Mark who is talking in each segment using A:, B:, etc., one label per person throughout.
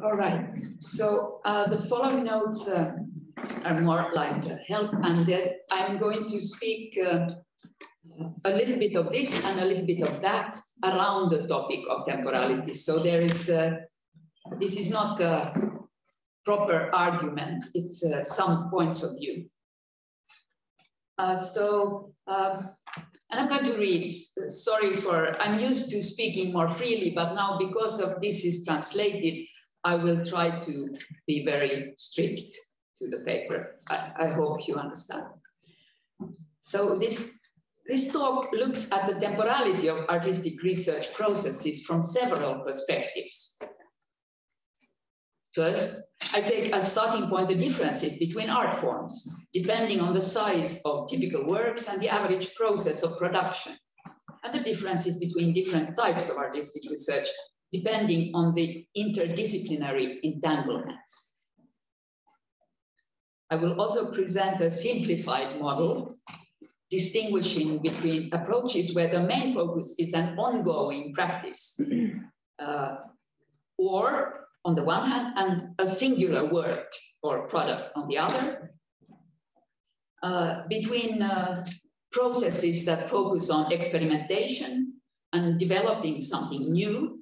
A: All right. So uh, the following notes uh, are more like help, and I'm going to speak uh, a little bit of this and a little bit of that around the topic of temporality. So there is, uh, this is not a proper argument, it's uh, some points of view. Uh, so, um, and I'm going to read, sorry for, I'm used to speaking more freely, but now because of this is translated, I will try to be very strict to the paper. I, I hope you understand. So this, this talk looks at the temporality of artistic research processes from several perspectives. First, I take as starting point the differences between art forms, depending on the size of typical works and the average process of production, and the differences between different types of artistic research, depending on the interdisciplinary entanglements. I will also present a simplified model distinguishing between approaches where the main focus is an ongoing practice, uh, or on the one hand, and a singular work or product on the other, uh, between uh, processes that focus on experimentation and developing something new,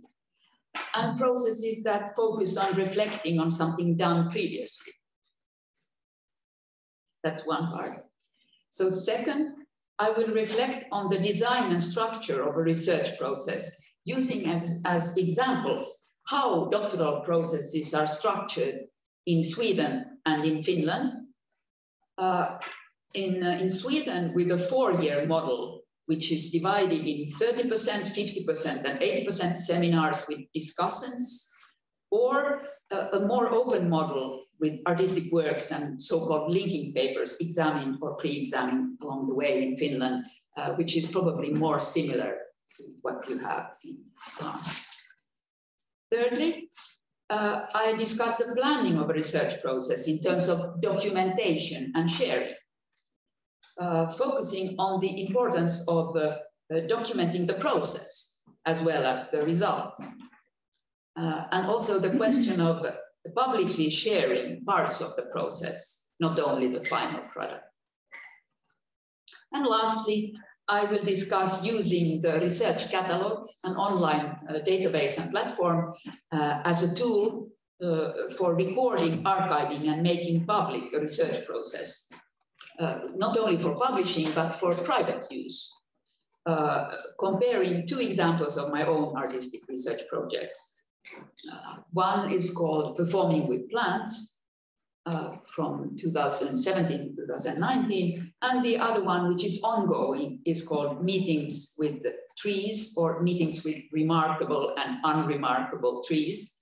A: and processes that focus on reflecting on something done previously. That's one part. So second, I will reflect on the design and structure of a research process using as, as examples how doctoral processes are structured in Sweden and in Finland. Uh, in, uh, in Sweden, with a four-year model, which is divided in 30%, 50%, and 80% seminars with discussants, or a, a more open model with artistic works and so-called linking papers examined or pre-examined along the way in Finland, uh, which is probably more similar to what you have in France. Thirdly, uh, I discussed the planning of a research process in terms of documentation and sharing, focusing on the importance of uh, uh documenting the process as well as the result. Uh, and also the question of publicly sharing parts of the process, not only the final product. And lastly, I will discuss using the research catalog, an online uh, database and platform, uh, as a tool uh, for recording, archiving, and making public a research process, uh, not only for publishing, but for private use. Uh, comparing two examples of my own artistic research projects. Uh, one is called Performing with Plants uh, from 2017 to 2019. And the other one, which is ongoing, is called Meetings with Trees or Meetings with Remarkable and Unremarkable Trees.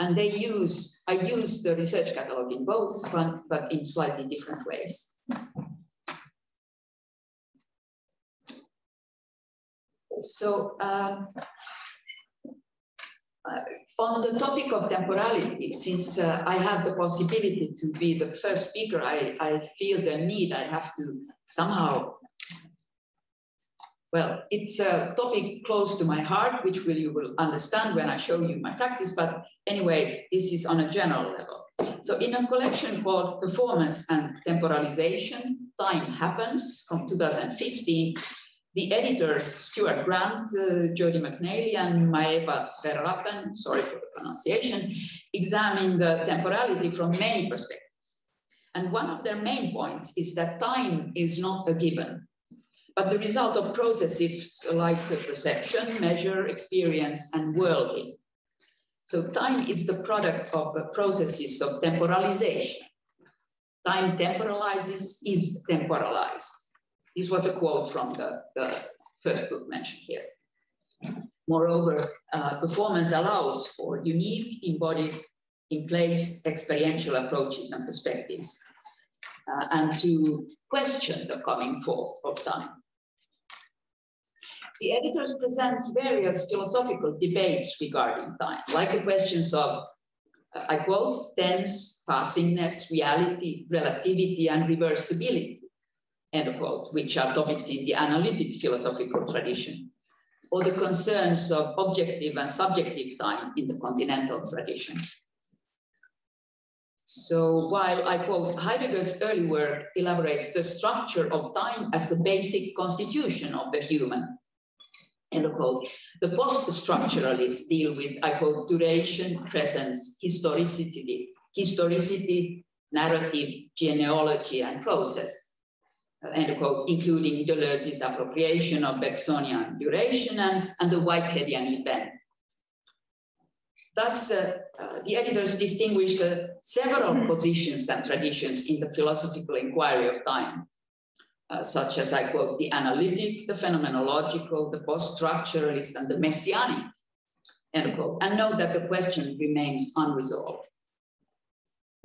A: And they use, I use the research catalog in both, but, but in slightly different ways. So um, uh, on the topic of temporality, since uh, I have the possibility to be the first speaker, I, I feel the need, I have to somehow, well, it's a topic close to my heart, which will, you will understand when I show you my practice, but anyway, this is on a general level. So in a collection called Performance and Temporalization, Time Happens from 2015, the editors, Stuart Grant, uh, Jodie McNeilly, and Maeva Veerapen, sorry for the pronunciation, examine the temporality from many perspectives. And one of their main points is that time is not a given, but the result of processes like perception, measure, experience, and worlding. So time is the product of processes of temporalization. Time temporalizes, is temporalized. This was a quote from the, the first book mentioned here. Moreover, uh, performance allows for unique, embodied, in place experiential approaches and perspectives, uh, and to question the coming forth of time. The editors present various philosophical debates regarding time, like the questions of, uh, I quote, tense, passingness, reality, relativity, and reversibility, end quote, which are topics in the analytic philosophical tradition, or the concerns of objective and subjective time in the continental tradition. So while I quote, Heidegger's early work elaborates the structure of time as the basic constitution of the human, end of quote. The post-structuralists deal with, I quote, duration, presence, historicity, historicity, narrative, genealogy, and process, end quote, including Deleuze's appropriation of Bergsonian duration and, and the Whiteheadian event. Thus, uh, uh, the editors distinguished uh, several hmm. positions and traditions in the philosophical inquiry of time, uh, such as, I quote, the analytic, the phenomenological, the post-structuralist, and the messianic, end quote, and note that the question remains unresolved.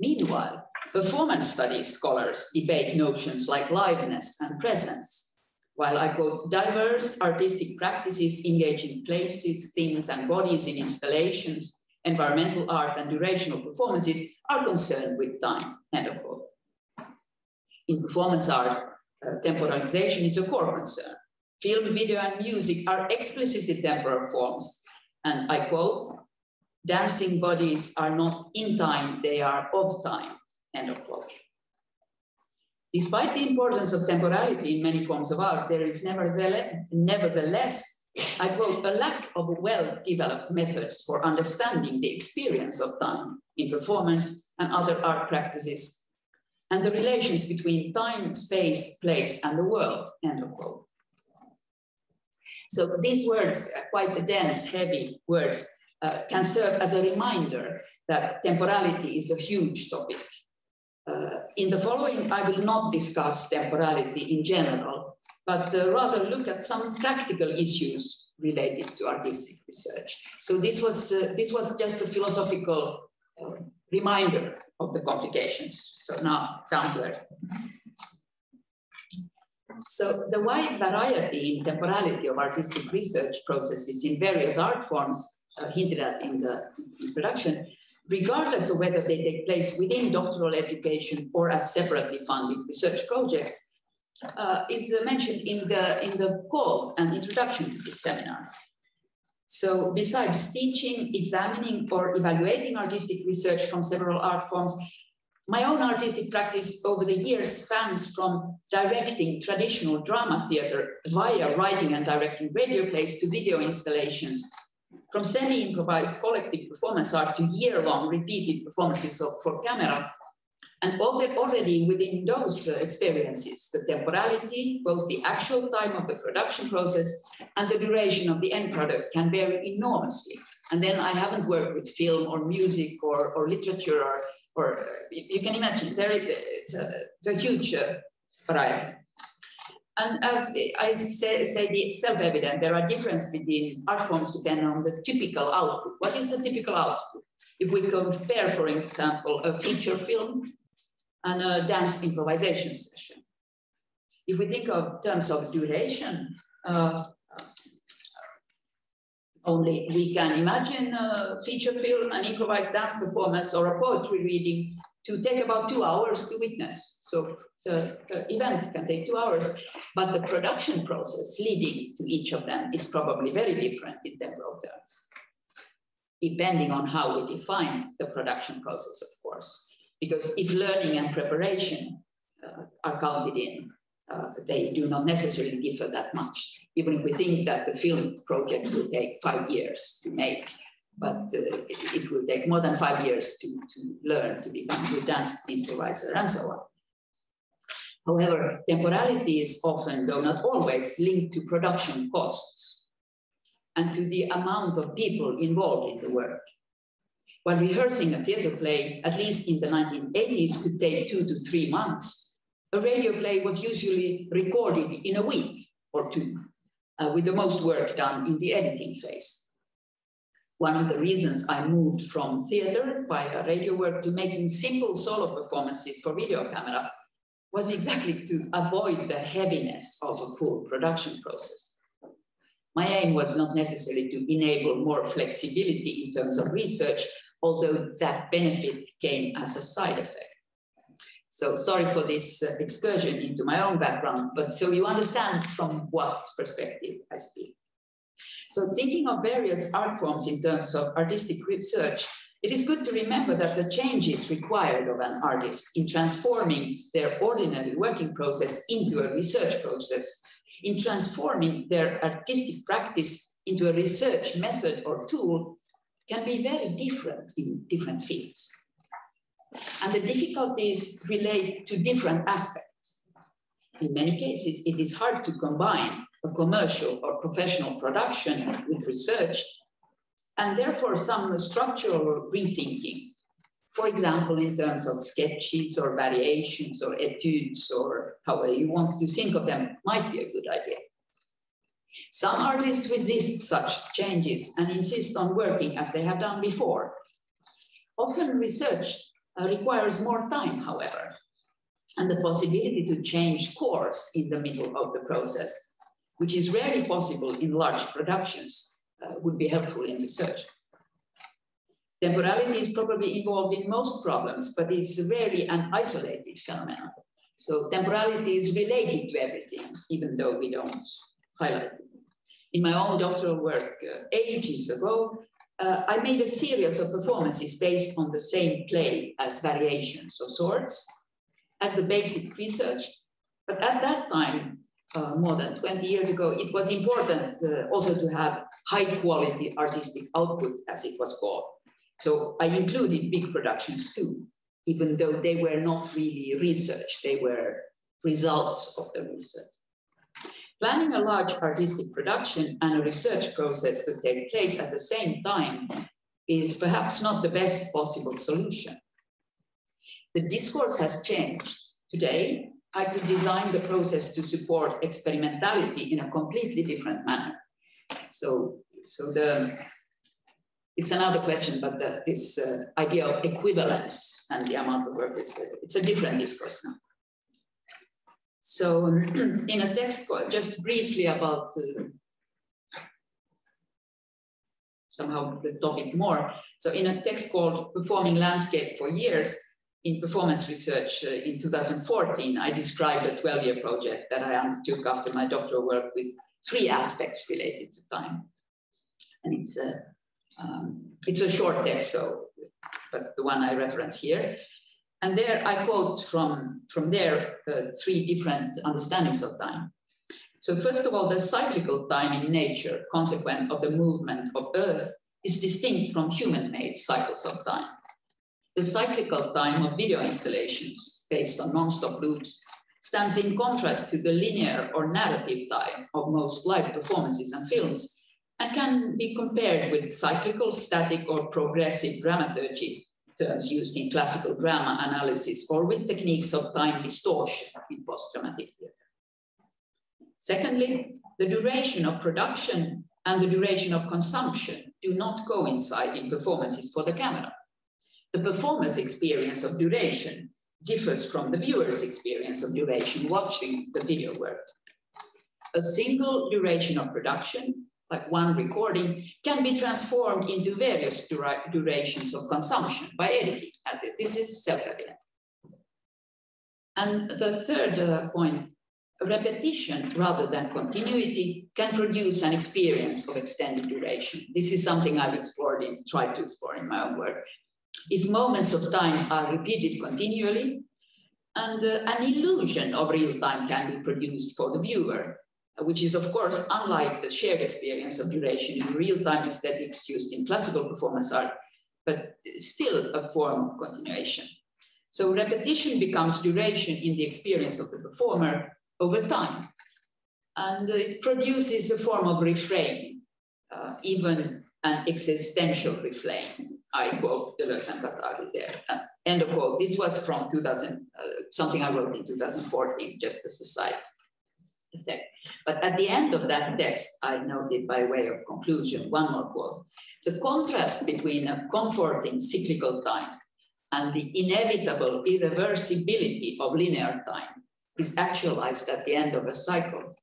A: Meanwhile, performance studies scholars debate notions like liveness and presence, while I quote, diverse artistic practices engaging places, things, and bodies in installations environmental art and durational performances are concerned with time, end of quote. In performance art, uh, temporalization is a core concern. Film, video, and music are explicitly temporal forms. And I quote, dancing bodies are not in time, they are of time, end of quote. Despite the importance of temporality in many forms of art, there is nevertheless, nevertheless I quote, a lack of well-developed methods for understanding the experience of time in performance and other art practices, and the relations between time, space, place, and the world, end of quote. So these words, quite dense, heavy words, uh, can serve as a reminder that temporality is a huge topic. Uh, in the following, I will not discuss temporality in general, but uh, rather look at some practical issues related to artistic research. So this was, uh, this was just a philosophical reminder of the complications. So now down to. So the wide variety in temporality of artistic research processes in various art forms uh, hinted at in the introduction, regardless of whether they take place within doctoral education or as separately funded research projects, uh, is mentioned in the, in the call and introduction to this seminar. So besides teaching, examining, or evaluating artistic research from several art forms, my own artistic practice over the years spans from directing traditional drama theater via writing and directing radio plays to video installations, from semi-improvised collective performance art to year-long repeated performances of, for camera and already within those uh, experiences, the temporality, both the actual time of the production process and the duration of the end product can vary enormously. And then I haven't worked with film or music or, or literature or, or uh, you can imagine, there is, it's, a, it's a huge uh, variety. And as I say, the self-evident, there are differences between art forms depending on the typical output. What is the typical output? If we compare, for example, a feature film and a dance improvisation session. If we think of terms of duration, uh, only we can imagine a feature film, an improvised dance performance, or a poetry reading to take about two hours to witness. So the, event can take two hours, but the production process leading to each of them is probably very different in temporal terms, depending on how we define the production process, of course. Because if learning and preparation uh, are counted in, uh, they do not necessarily differ that much. Even if we think that the film project will take five years to make, but uh, it, it, will take more than five years to, to learn to become a dance improviser and so on. However, temporality is often, though not always, linked to production costs and to the amount of people involved in the work. While rehearsing a theater play, at least in the 1980s, could take two to three months, a radio play was usually recorded in a week or two, uh, with the most work done in the editing phase. One of the reasons I moved from theater via radio work to making simple solo performances for video camera was exactly to avoid the heaviness of a full production process. My aim was not necessarily to enable more flexibility in terms of research, although that benefit came as a side effect. So sorry for this uh, excursion into my own background, but so you understand from what perspective I speak. So thinking of various art forms in terms of artistic research It is good to remember that the changes required of an artist in transforming their ordinary working process into a research process, in transforming their artistic practice into a research method or tool, can be very different in different fields. And the difficulties relate to different aspects. In many cases, it is hard to combine a commercial or professional production with research, and therefore some structural rethinking. For example, in terms of sketches or variations or etudes or however you want to think of them might be a good idea. Some artists resist such changes and insist on working as they have done before. Often research uh, requires more time, however, and the possibility to change course in the middle of the process, which is rarely possible in large productions, uh, would be helpful in research. Temporality is probably involved in most problems, but it's rarely an isolated phenomenon. So temporality is related to everything, even though we don't highlight it. In my own doctoral work uh, ages ago, uh, I made a series of performances based on the same play as variations of sorts as the basic research. But at that time, uh, more than 20 years ago, it was important uh, also to have high quality artistic output, as it was called. So I included big productions too, even though they were not really research, they were results of the research. Planning a large artistic production and a research process to take place at the same time is perhaps not the best possible solution. The discourse has changed. Today, I could design the process to support experimentality in a completely different manner. So, so the, it's another question, but the, this uh, idea of equivalence and the amount of work is, it's a different discourse now. So in a text, called, just briefly about uh, somehow the topic more. So in a text called Performing Landscape for Years, in performance research uh, in 2014, I described a 12-year project that I undertook after my doctoral work with three aspects related to time. And it's a, um, it's a short text, so, but the one I reference here. And there I quote from, from there uh, three different understandings of time. So first of all, the cyclical time in nature, consequent of the movement of Earth, is distinct from human-made cycles of time. The cyclical time of video installations based on non-stop loops stands in contrast to the linear or narrative time of most live performances and films and can be compared with cyclical, static, or progressive dramaturgy terms used in classical drama analysis or with techniques of time distortion in post-dramatic theater. Secondly, the duration of production and the duration of consumption do not coincide in performances for the camera. The performer's experience of duration differs from the viewer's experience of duration watching the video work. A single duration of production like one recording, can be transformed into various dura durations of consumption by editing. This is self-evident. And the third uh, point, repetition rather than continuity can produce an experience of extended duration. This is something I've explored in, tried to explore in my own work. If moments of time are repeated continually, and uh, an illusion of real time can be produced for the viewer, which is of course unlike the shared experience of duration in real-time aesthetics used in classical performance art, but still a form of continuation. So repetition becomes duration in the experience of the performer over time. And it produces a form of refrain, uh, even an existential refrain. I quote Deleuze and Guattari there. Uh, end of quote. This was from 2000, uh, something I wrote in 2014, just a side. But at the end of that text, I noted by way of conclusion, one more quote. The contrast between a comforting cyclical time and the inevitable irreversibility of linear time is actualized at the end of a cycle.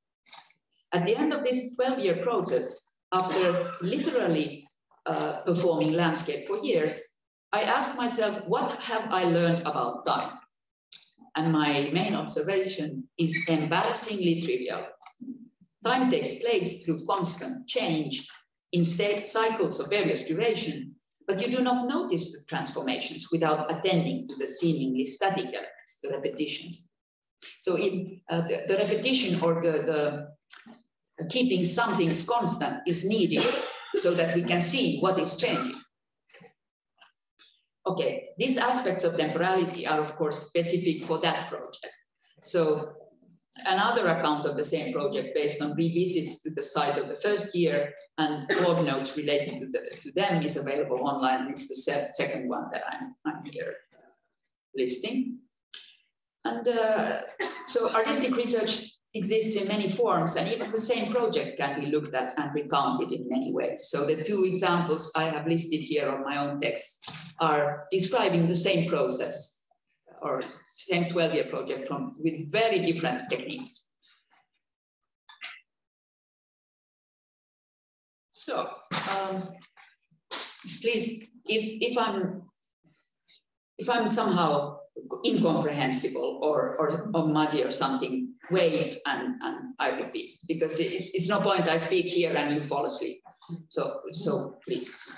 A: At the end of this 12-year process, after literally uh, performing landscape for years, I asked myself, what have I learned about time? And my main observation is embarrassingly trivial. Time takes place through constant change in cycles of various duration, but you do not notice the transformations without attending to the seemingly static elements, the repetitions. So in uh, the, the, repetition or the, keeping some things constant is needed so that we can see what is changing. Okay, these aspects of temporality are of course specific for that project. So another account of the same project based on revisits to the site of the first year and blog notes related to, the, to them is available online. It's the second one that I'm, I'm here listing. And uh, so artistic research exists in many forms and even the same project can be looked at and recounted in many ways. So the two examples I have listed here on my own text are describing the same process or same 12-year project from with very different techniques. So um, please, if, if I'm if I'm somehow incomprehensible or, or, or muddy or something, wave and, and I repeat because it, it's no point I speak here and you fall asleep. So, so please.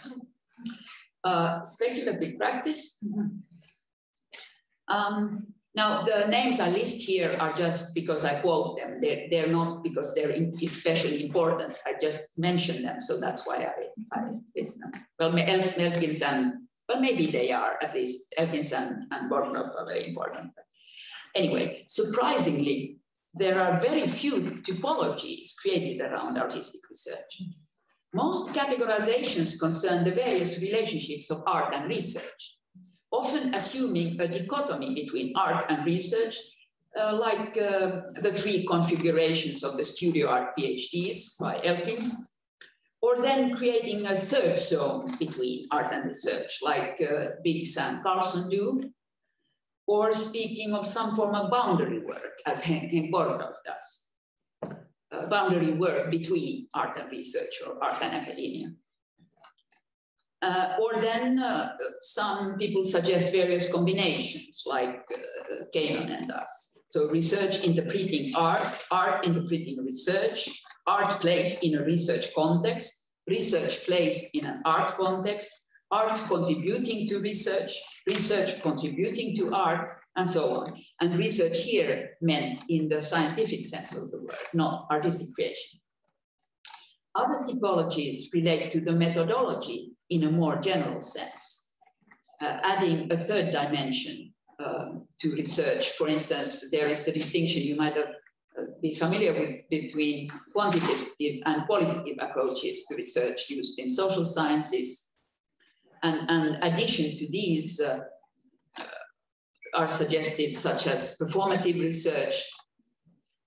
A: Uh, speculative practice. Um, now, the names I list here are just because I quote them. They're, they're not because they're especially important. I just mention them, so that's why I, I list them. Well, Melkins and, well, maybe they are, at least Elkins and, and are very important. But anyway, surprisingly, there are very few typologies created around artistic research. Most categorizations concern the various relationships of art and research often assuming a dichotomy between art and research, uh, like uh, the three configurations of the studio art PhDs by Elkins, or then creating a third zone between art and research, like uh, Biggs and Karlsson do, or speaking of some form of boundary work, as Henk Borgdorff does, uh, boundary work between art and research or art and academia. Uh, or then uh, some people suggest various combinations like uh, Keinonen does. So research interpreting art, art interpreting research, art placed in a research context, research placed in an art context, art contributing to research, research contributing to art, and so on. And research here meant in the scientific sense of the word, not artistic creation. Other typologies relate to the methodology in a more general sense, uh, adding a third dimension um, to research. For instance, there is the distinction you might have, uh, be familiar with between quantitative and qualitative approaches to research used in social sciences. And, and addition to these uh, are suggested such as performative research,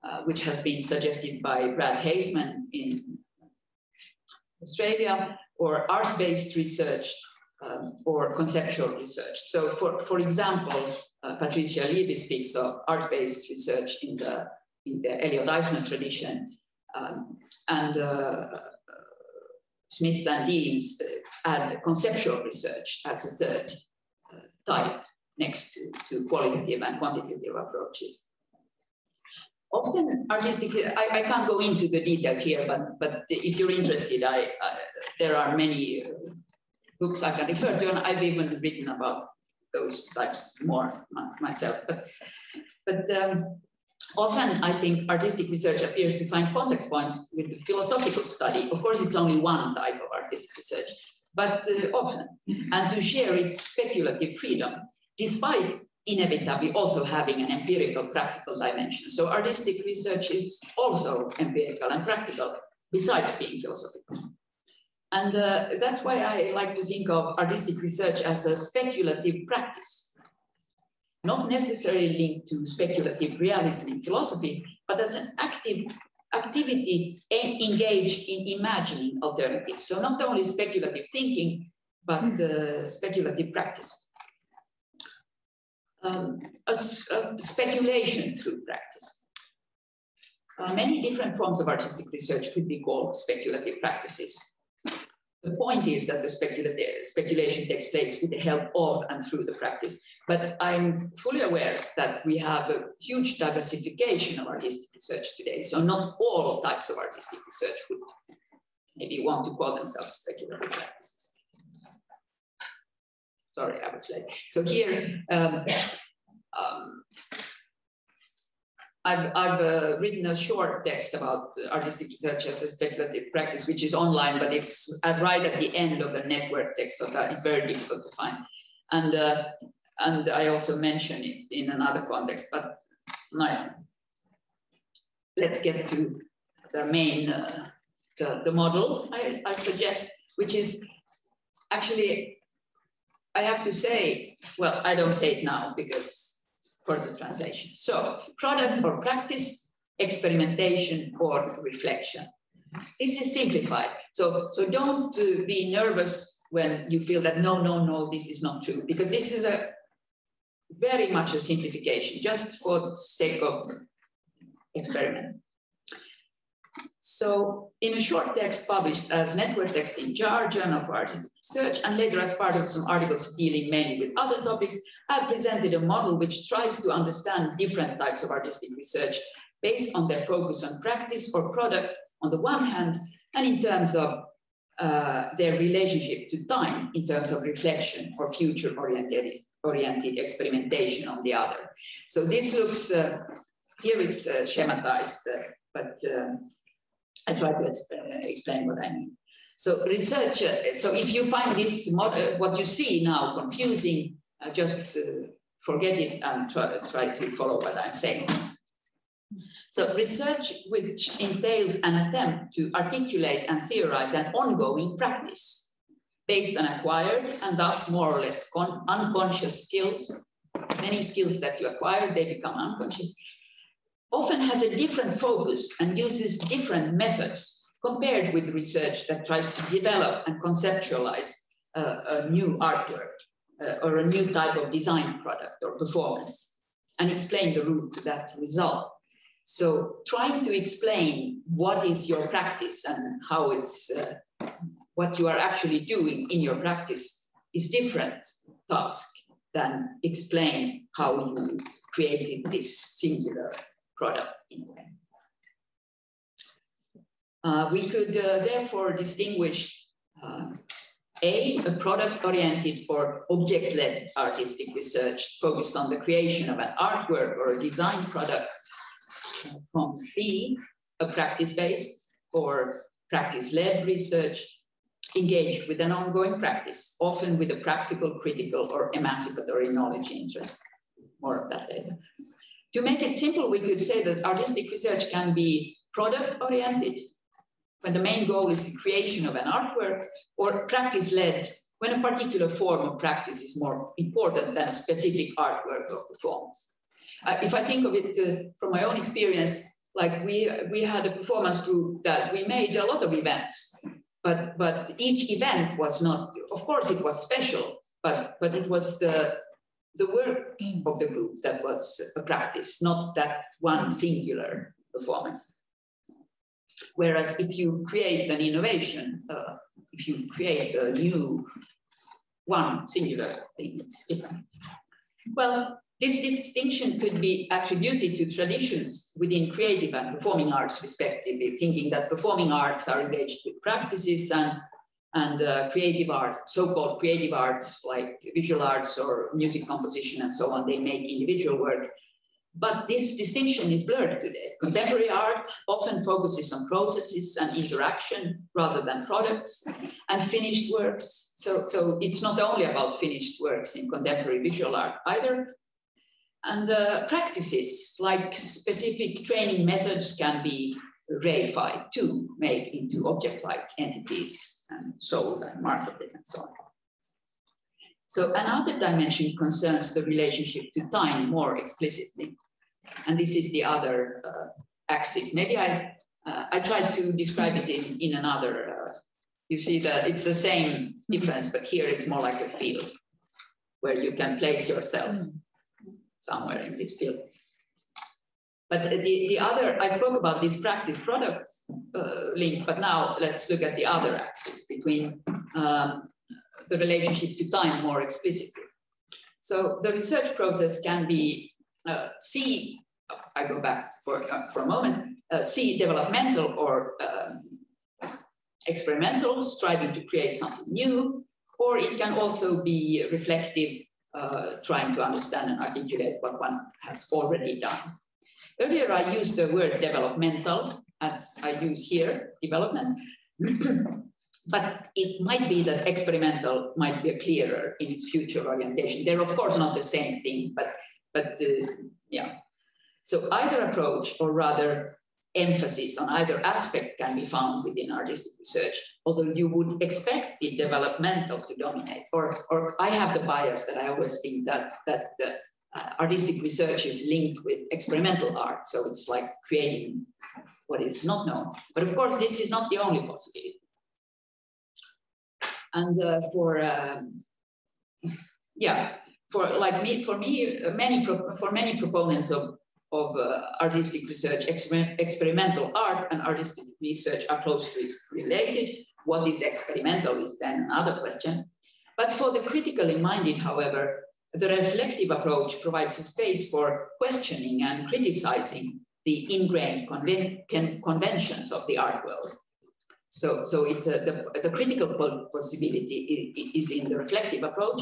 A: uh, which has been suggested by Brad Haseman in Australia, or arts-based research um, or conceptual research. So for, for example, uh, Patricia Leavy speaks of art-based research in the, in the Elliot Eisner tradition. Um, and uh, Smith and Deans add conceptual research as a third uh, type next to, to qualitative and quantitative approaches. Often artistic, I, I can't go into the details here, but, but if you're interested, I, I there are many uh, books I can refer to, and I've even written about those types more myself. But, but um, often I think artistic research appears to find contact points with the philosophical study. Of course, it's only one type of artistic research, but uh, often, and to share its speculative freedom, despite inevitably also having an empirical practical dimension. So artistic research is also empirical and practical besides being philosophical. And uh, that's why I like to think of artistic research as a speculative practice, not necessarily linked to speculative realism in philosophy, but as an active activity engaged in imagining alternatives. So not only speculative thinking, but uh, speculative practice um, a, a, speculation through practice. Uh, many different forms of artistic research could be called speculative practices. The point is that the speculation takes place with the help of and through the practice. But I'm fully aware that we have a huge diversification of artistic research today. So not all types of artistic research would maybe want to call themselves speculative practices. sorry, I was late. So here, um, um, I've, I've uh, written a short text about artistic research as a speculative practice, which is online, but it's right at the end of a network text, so that is very difficult to find. And, uh, and I also mention it in another context, but no, let's get to the main, uh, the, the model I, I suggest, which is actually, I have to say, well, I don't say it now because for the translation. So product or practice, experimentation or reflection. This is simplified. So, so don't uh, be nervous when you feel that no, no, no, this is not true, because this is a very much a simplification, just for the sake of experiment. So in a short text published as network text in JAR, Journal for Artistic Research, and later as part of some articles dealing mainly with other topics, I presented a model which tries to understand different types of artistic research based on their focus on practice or product on the one hand, and in terms of uh, their relationship to time in terms of reflection or future oriented, oriented experimentation on the other. So this looks, uh, here it's uh, schematized, uh, but um, I try to explain what I mean. So research, uh, so if you find this, model, uh, what you see now confusing, uh, just uh, forget it and try, try to follow what I'm saying. So research which entails an attempt to articulate and theorize an ongoing practice based on acquired and thus more or less unconscious skills. Many skills that you acquire, they become unconscious often has a different focus and uses different methods compared with research that tries to develop and conceptualize uh, a new artwork uh, or a new type of design product or performance and explain the route to that result. So trying to explain what is your practice and how it's uh, what you are actually doing in your practice is different task than explain how you created this singular product in a way. Uh, we could uh, therefore distinguish uh, A, a product-oriented or object-led artistic research focused on the creation of an artwork or a design product from B, a practice-based or practice-led research engaged with an ongoing practice, often with a practical, critical, or emancipatory knowledge interest. More of that later. To make it simple, we could say that artistic research can be product oriented, when the main goal is the creation of an artwork, or practice led, when a particular form of practice is more important than a specific artwork or performance. Uh, if I think of it uh, from my own experience, like we, we had a performance group that we made a lot of events, but, but each event was not, of course it was special, but, but it was the, the work of the group that was a practice, not that one singular performance. Whereas if you create an innovation, uh, if you create a new one singular thing, it's different. Well, this distinction could be attributed to traditions within creative and performing arts respectively, thinking that performing arts are engaged with practices and and uh, creative art, so-called creative arts like visual arts or music composition and so on, they make individual work. But this distinction is blurred today. Contemporary art often focuses on processes and interaction rather than products and finished works. So, so it's not only about finished works in contemporary visual art either. And uh, practices like specific training methods can be reified too, made into object-like entities and sold and marketed and so on. So another dimension concerns the relationship to time more explicitly. And this is the other uh, axis. Maybe I, uh, I tried to describe it in, in another, uh, you see that it's the same difference, but here it's more like a field where you can place yourself somewhere in this field. But the, the other, I spoke about this practice product uh, link, but now let's look at the other axis between um, the relationship to time more explicitly. So the research process can be uh, I go back for, uh, for a moment, uh, C developmental or um, experimental, striving to create something new, or it can also be reflective, uh, trying to understand and articulate what one has already done. Earlier, I used the word developmental, as I use here, development. but it might be that experimental might be clearer in its future orientation. They're of course not the same thing, but, but uh, yeah. So either approach, or rather emphasis on either aspect can be found within artistic research, although you would expect the developmental to dominate. Or, or I have the bias that I always think that, that the uh, artistic research is linked with experimental art. So it's like creating what is not known. But of course, this is not the only possibility. And uh, for, um, yeah, for like me, for me, many, for many proponents of of uh, artistic research, exper experimental art and artistic research are closely related. What is experimental is then another question. But for the critically minded, however, the reflective approach provides a space for questioning and criticizing the ingrained conven conventions of the art world. So, so it's a, the, the critical possibility is in the reflective approach,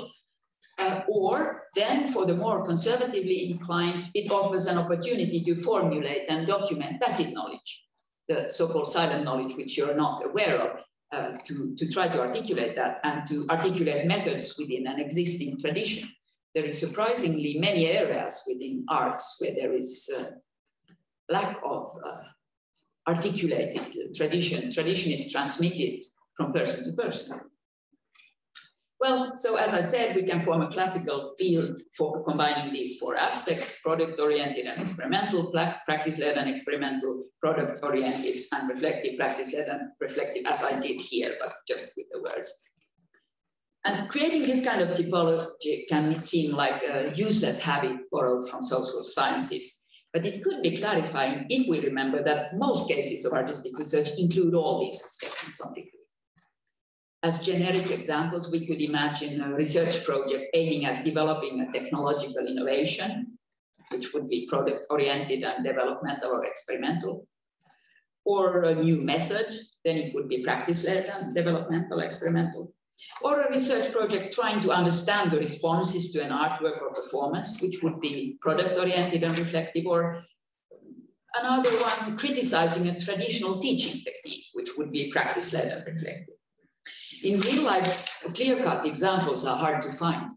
A: uh, or then for the more conservatively inclined, it offers an opportunity to formulate and document tacit knowledge, the so-called silent knowledge, which you're not aware of, uh, to, to try to articulate that and to articulate methods within an existing tradition. There is surprisingly many areas within arts where there is uh, lack of uh, articulated tradition. Tradition is transmitted from person to person. Well, so as I said, we can form a classical field for combining these four aspects, product-oriented and experimental, practice-led and experimental, product-oriented and reflective, practice-led and reflective, as I did here, but just with the words. And creating this kind of typology can seem like a useless habit borrowed from social sciences, but it could be clarifying if we remember that most cases of artistic research include all these aspects in some degree. As generic examples, we could imagine a research project aiming at developing a technological innovation, which would be product-oriented and developmental or experimental, or a new method, then it would be practice-led and developmental, experimental, or a research project trying to understand the responses to an artwork or performance, which would be product-oriented and reflective, or another one criticizing a traditional teaching technique, which would be practice-led and reflective. In real life, clear-cut examples are hard to find.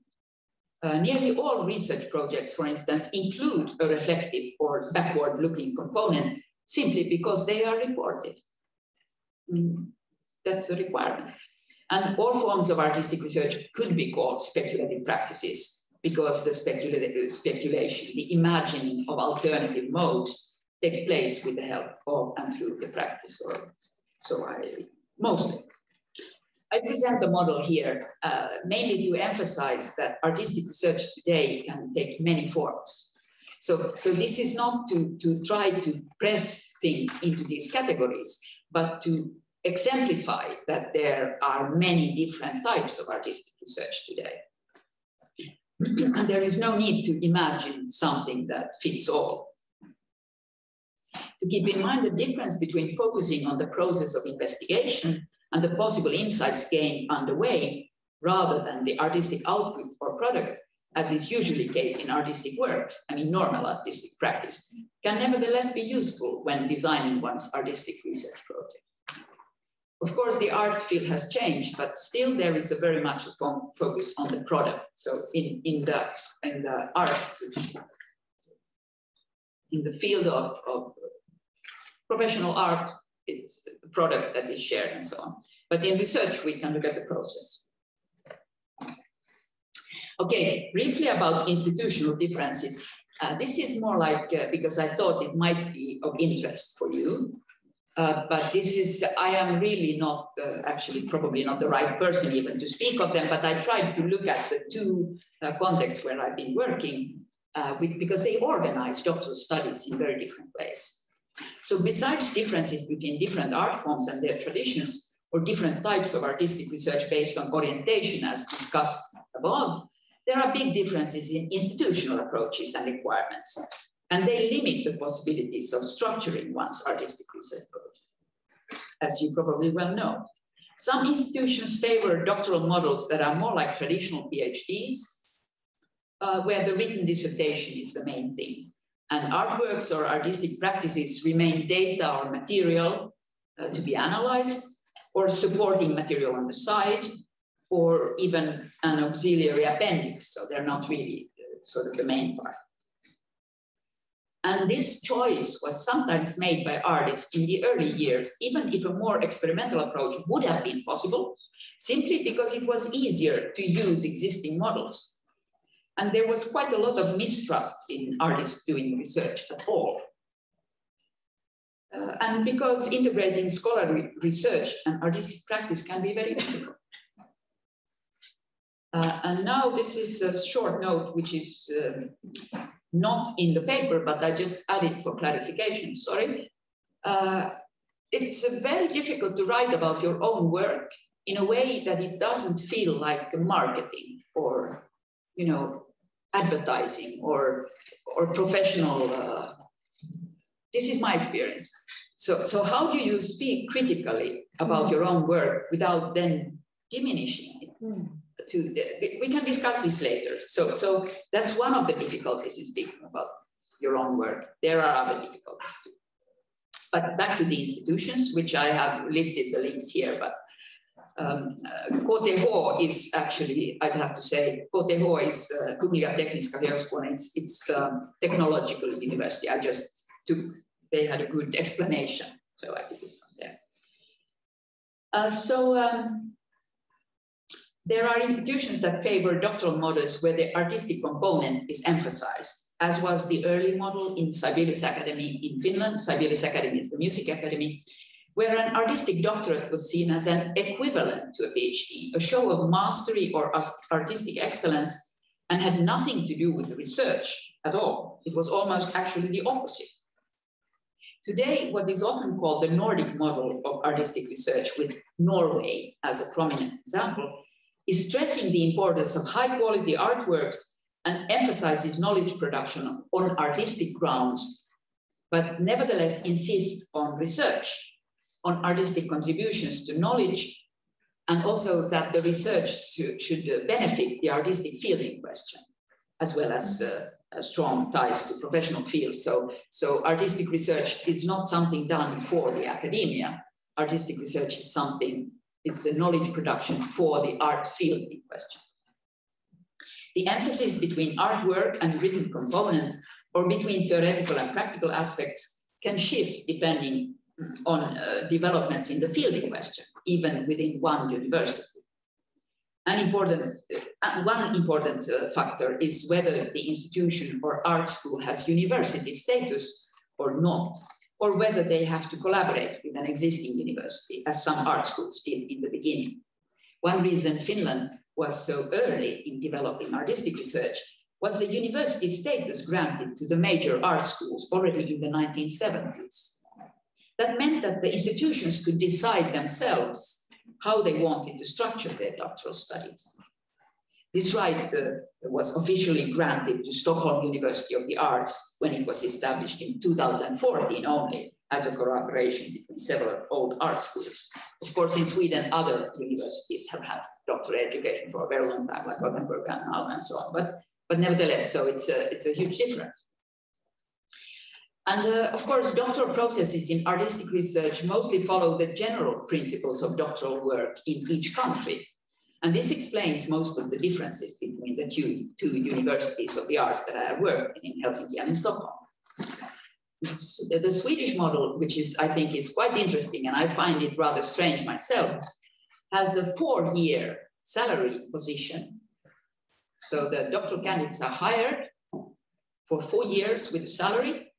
A: Uh, nearly all research projects, for instance, include a reflective or backward-looking component simply because they are reported. Mm, that's a requirement. And all forms of artistic research could be called speculative practices because the speculative speculation, the imagining of alternative modes takes place with the help of and through the practice. Or so I mostly. I present the model here uh, mainly to emphasize that artistic research today can take many forms. So, so this is not to, to try to press things into these categories, but to exemplify that there are many different types of artistic research today. and there is no need to imagine something that fits all. To keep in mind the difference between focusing on the process of investigation and the possible insights gained underway rather than the artistic output or product, as is usually the case in artistic work, I mean normal artistic practice, can nevertheless be useful when designing one's artistic research project. Of course, the art field has changed, but still there is a very much a focus on the product. So in, in, the, in the art, in the field of, of professional art, it's the product that is shared and so on. But in research, we can look at the process. Okay, briefly about institutional differences. Uh, this is more like, uh, because I thought it might be of interest for you, uh, but this is, I am really not, uh, actually probably not the right person even to speak of them, but I tried to look at the two uh, contexts where I've been working uh, with, because they organize doctoral studies in very different ways. So besides differences between different art forms and their traditions, or different types of artistic research based on orientation as discussed above, there are big differences in institutional approaches and requirements, and they limit the possibilities of structuring one's artistic research project, as you probably well know. Some institutions favor doctoral models that are more like traditional PhDs, uh, where the written dissertation is the main thing. And artworks or artistic practices remain data or material uh, to be analyzed, or supporting material on the side, or even an auxiliary appendix. So they're not really uh, sort of the main part. And this choice was sometimes made by artists in the early years, even if a more experimental approach would have been possible, simply because it was easier to use existing models. And there was quite a lot of mistrust in artists doing research at all. Uh, and because integrating scholarly research and artistic practice can be very difficult. Uh, and now this is a short note, which is uh, not in the paper, but I just added for clarification, sorry. Uh, it's very difficult to write about your own work in a way that it doesn't feel like marketing or, you know, advertising or, or professional. Uh, this is my experience. So, so how do you speak critically about your own work without then diminishing it? Mm to the, we can discuss this later. So, so that's one of the difficulties in speaking about your own work. There are other difficulties too. But back to the institutions, which I have listed the links here, but um, uh, is actually, I'd have to say, KTH is uh, Kungliga Tekniska Högskolan. It's, it's um, technological university. I just took, they had a good explanation, so I took it from there. Uh, so um, there are institutions that favor doctoral models where the artistic component is emphasized, as was the early model in Sibelius Academy in Finland. Sibelius Academy is the music academy, where an artistic doctorate was seen as an equivalent to a PhD, a show of mastery or artistic excellence, and had nothing to do with research at all. It was almost actually the opposite. Today, what is often called the Nordic model of artistic research, with Norway as a prominent example, is stressing the importance of high quality artworks and emphasizes knowledge production on artistic grounds, but nevertheless insists on research, on artistic contributions to knowledge, and also that the research should benefit the artistic field in question, as well as uh, strong ties to professional fields. So, so artistic research is not something done for the academia. Artistic research is something it's a knowledge production for the art field in question. The emphasis between artwork and written component or between theoretical and practical aspects can shift depending on uh, developments in the field in question, even within one university. An important, uh, one important uh, factor is whether the institution or art school has university status or not or whether they have to collaborate with an existing university, as some art schools did in the beginning. One reason Finland was so early in developing artistic research was the university status granted to the major art schools already in the 1970s. That meant that the institutions could decide themselves how they wanted to structure their doctoral studies. This right uh, was officially granted to Stockholm University of the Arts when it was established in 2014 only as a collaboration between several old art schools. Of course, in Sweden, other universities have had doctoral education for a very long time, like Gothenburg and Malmö and so on. But, but nevertheless, so it's a, it's a huge difference. And uh, of course, doctoral processes in artistic research mostly follow the general principles of doctoral work in each country. And this explains most of the differences between the two, two universities of the arts that I have worked in, in Helsinki and in Stockholm. It's the Swedish model, which is, I think, is quite interesting, and I find it rather strange myself, has a four-year salary position. So the doctoral candidates are hired for four years with a salary,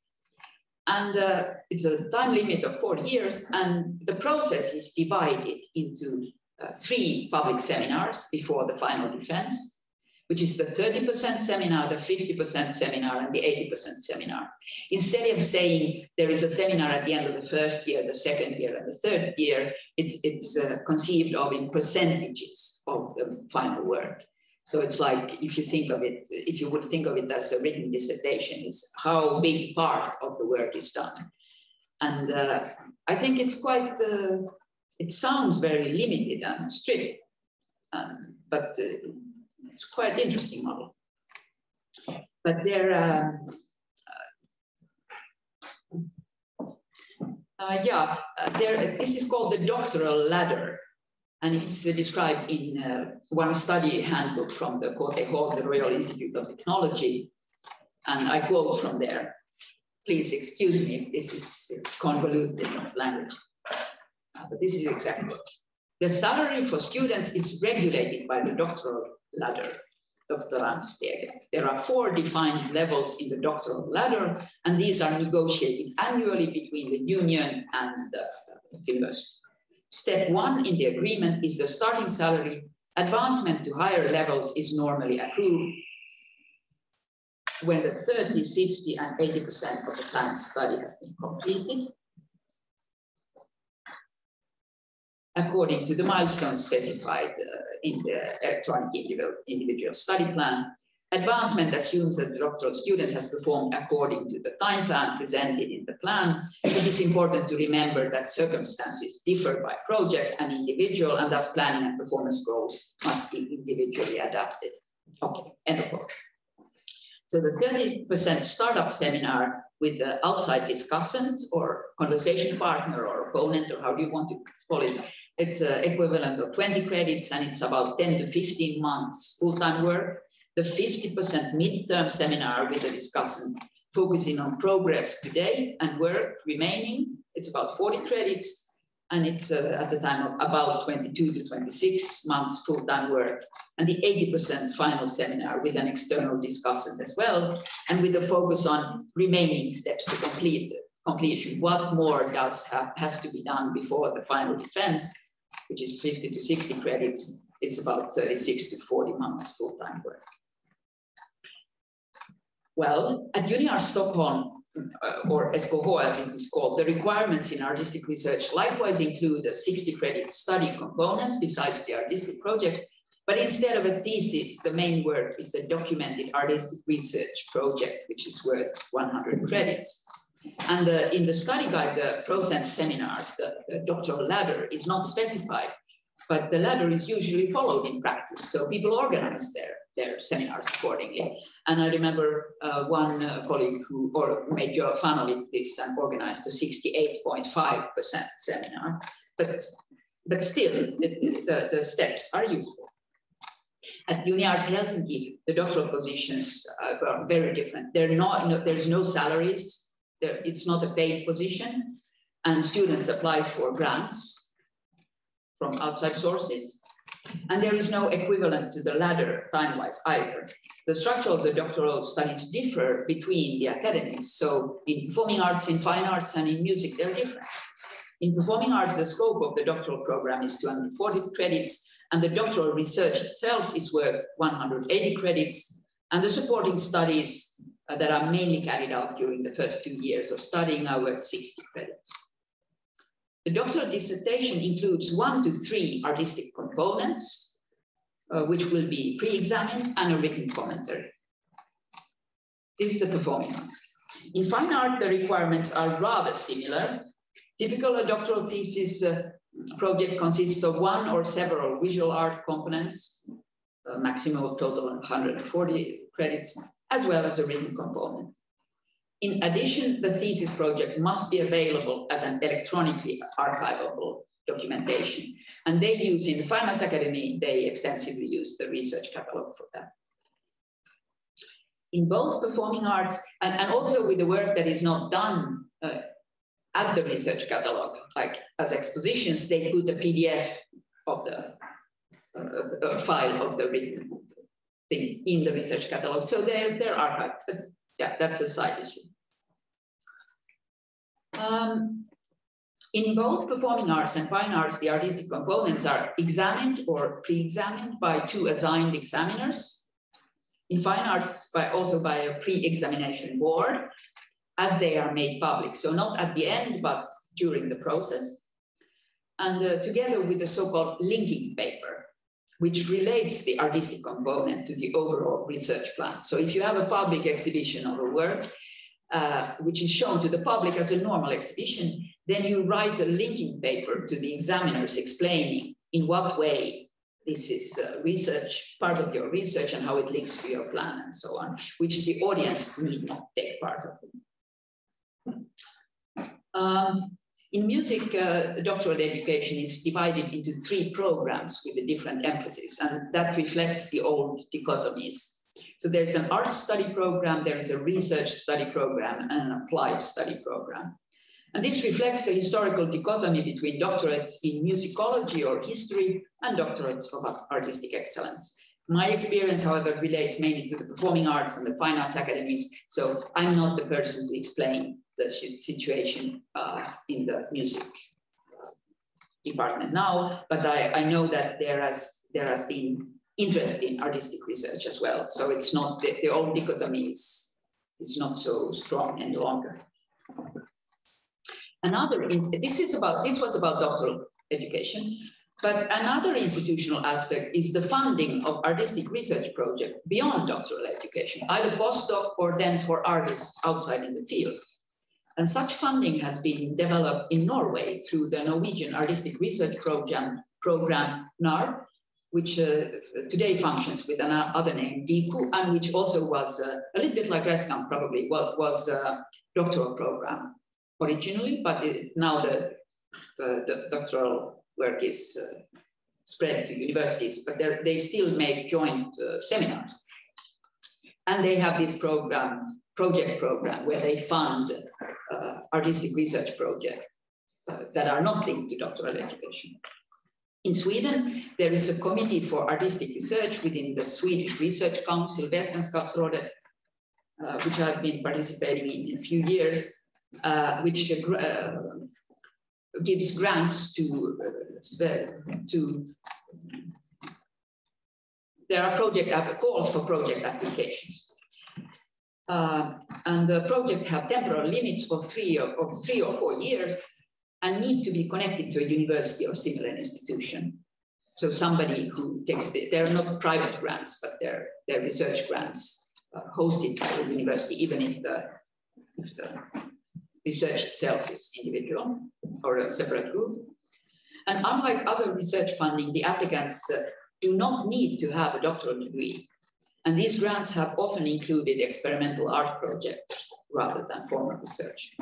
A: and uh, it's a time limit of four years, and the process is divided into uh, three public seminars before the final defense, which is the 30% seminar, the 50% seminar, and the 80% seminar. Instead of saying there is a seminar at the end of the first year, the second year, and the third year, it's, it's uh, conceived of in percentages of the final work. So it's like if you think of it, if you would think of it as a written dissertation, it's how big part of the work is done. And uh, I think it's quite uh, it sounds very limited and strict, um, but uh, it's quite interesting model. But there, uh, uh, yeah, uh, there, this is called the doctoral ladder. And it's described in uh, one study handbook from the KTH, the Royal Institute of Technology. And I quote from there. Please excuse me if this is convoluted language. But this is exactly. The salary for students is regulated by the doctoral ladder, doktorandstege. There are four defined levels in the doctoral ladder, and these are negotiated annually between the union and the university. Step one in the agreement is the starting salary. Advancement to higher levels is normally approved when the 30, 50, and 80% of the planned study has been completed. According to the milestones specified uh, in the electronic individual study plan, Advancement assumes that the doctoral student has performed according to the time plan presented in the plan. It is important to remember that circumstances differ by project and individual, and thus planning and performance goals must be individually adapted. Okay, end of quote. So the 30% startup seminar with the outside discussant or conversation partner or opponent, or how do you want to call it, it's uh, equivalent of 20 credits and it's about 10 to 15 months full-time work. The 50% midterm seminar with the discussant focusing on progress to date and work remaining. It's about 40 credits and it's uh, at the time of about 22 to 26 months full-time work and the 80% final seminar with an external discussant as well and with a focus on remaining steps to complete completion. What more does have, has to be done before the final defense, which is 50 to 60 credits, it's about 36 to 40 months full-time work. Well, at UniArts Stockholm, uh, or SKH as it is called, the requirements in artistic research likewise include a 60 credit study component besides the artistic project, but instead of a thesis, the main work is the documented artistic research project, which is worth 100 credits. And uh, in the study guide, the pros and seminars, the, the doctoral ladder is not specified, but the ladder is usually followed in practice. So people organize their, their seminars accordingly. And I remember uh, one uh, colleague who or made your it, this and organized a 68.5% seminar. But, but still, the, the, the, steps are useful. At UniArts Helsinki, the doctoral positions uh, are very different. They're not, no, there's no salaries. It's not a paid position. And students apply for grants from outside sources. And there is no equivalent to the ladder time-wise either. The structure of the doctoral studies differ between the academies. So in performing arts, in fine arts, and in music, they're different. In performing arts, the scope of the doctoral program is 240 credits, and the doctoral research itself is worth 180 credits, and the supporting studies uh, that are mainly carried out during the first two years of studying are worth 60 credits. The doctoral dissertation includes one to three artistic components, uh, which will be pre-examined and a written commentary. This is the performing arts. In fine art, the requirements are rather similar. Typical a doctoral thesis uh, project consists of one or several visual art components, a maximum of total 140 credits, as well as a written component. In addition, the thesis project must be available as an electronically archivable documentation. And they use in the Fine Arts Academy, they extensively use the research catalog for that. In both performing arts and, and also with the work that is not done uh, at the research catalog, like as expositions, they put a PDF of the uh, uh, file of the written thing in the research catalog. So they're, they're archived, but yeah, that's a side issue. Um, in both performing arts and fine arts, the artistic components are examined or pre-examined by two assigned examiners. In fine arts, by also by a pre-examination board, as they are made public. So not at the end, but during the process. And uh, together with the so-called linking paper, which relates the artistic component to the overall research plan. So if you have a public exhibition of a work, uh, which is shown to the public as a normal exhibition, then you write a linking paper to the examiners explaining in what way this is uh, research, part of your research and how it links to your plan and so on, which the audience need not take part of. Um, in music, uh, doctoral education is divided into three programs with a different emphasis, and that reflects the old dichotomies. So there's an art study program, there is a research study program, and an applied study program. And this reflects the historical dichotomy between doctorates in musicology or history and doctorates of artistic excellence. My experience, however, relates mainly to the performing arts and the fine arts academies, so I'm not the person to explain the situation uh, in the music uh, department now, but I, I know that there has, there has been interest in artistic research as well. So it's not, the, the old dichotomy is, is not so strong any longer. Another, this is about, this was about doctoral education, but another institutional aspect is the funding of artistic research projects beyond doctoral education, either postdoc or then for artists outside in the field. And such funding has been developed in Norway through the Norwegian Artistic Research Program, program NARP, which uh, today functions with another name, DIKU, and which also was uh, a little bit like RESCAM probably, what was a doctoral program originally, but it, now the, the, the, doctoral work is uh, spread to universities, but they still make joint uh, seminars. And they have this program, project program, where they fund uh, artistic research projects uh, that are not linked to doctoral education. In Sweden, there is a committee for artistic research within the Swedish Research Council, Vetenskapsrådet, uh, which I've been participating in a few years, uh, which uh, gives grants to, uh, to there are project calls for project applications. Uh, and the project have temporal limits of three or, of three or four years and need to be connected to a university or similar institution. So somebody who takes, the, they're not private grants, but they're, they're research grants uh, hosted by the university, even if the, if the research itself is individual or a separate group. And unlike other research funding, the applicants uh, do not need to have a doctoral degree. And these grants have often included experimental art projects rather than formal research.